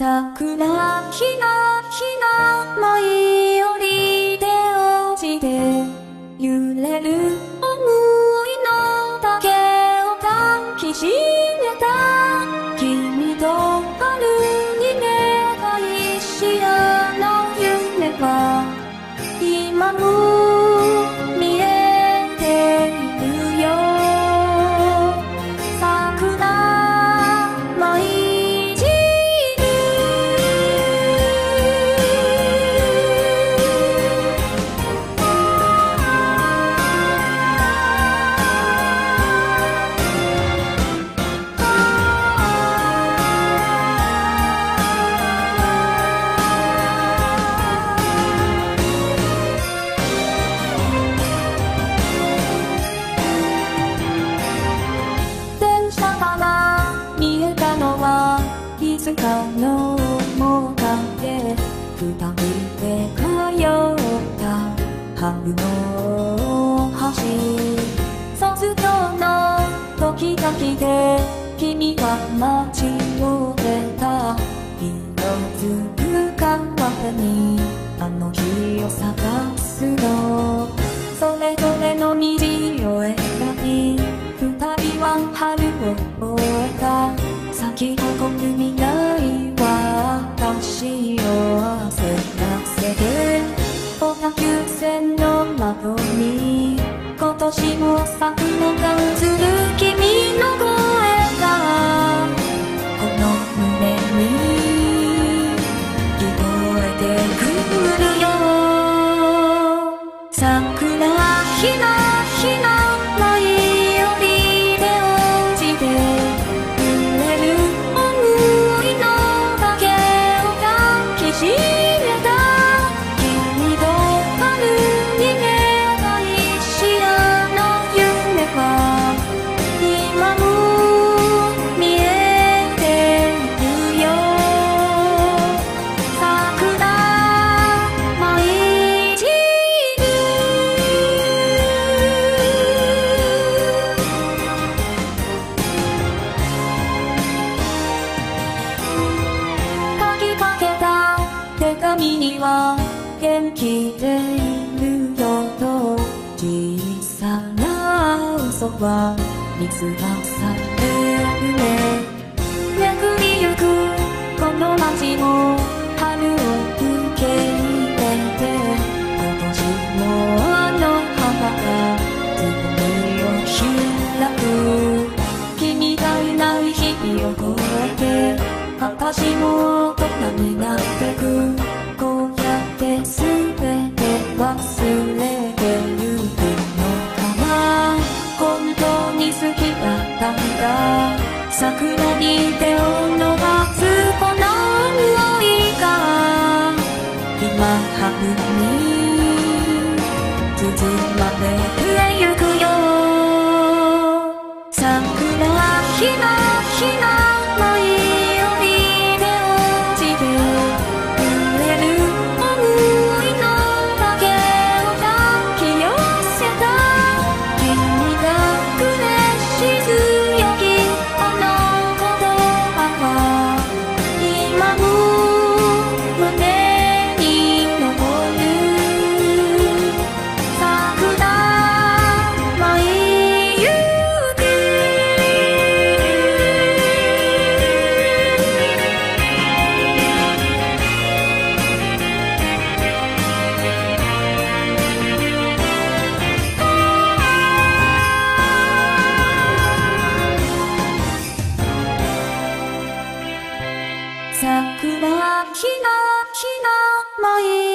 桜ひなひな舞い春の橋卒業の時が来て君は街を出た色づく川辺にあの日を探す。のそれぞれの道を選び二人は春を終えた咲き誇る未来は私を焦らせて小田急線の窓に今年も咲くのが映る君の声が。は元気でいるよと小さな嘘は水がされるね巡りゆくこの街も春を受け入れて今年もあの花がつぼみを開く君がいない日々を越えて私も大人になってく。忘れてゆくのかな本当に好きだったんだ。桜に手を伸ばすこの想いが今春に包まれてゆくよ。桜ひなひな桜ひなひな舞い